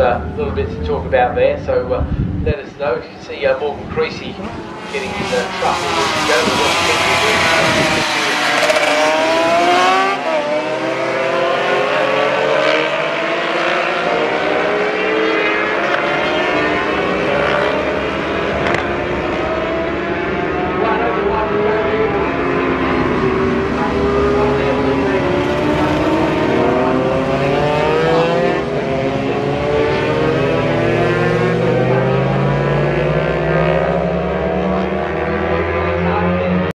A little bit to talk about there. So uh, let us know. You can see uh, Morgan Creasy getting in the truck.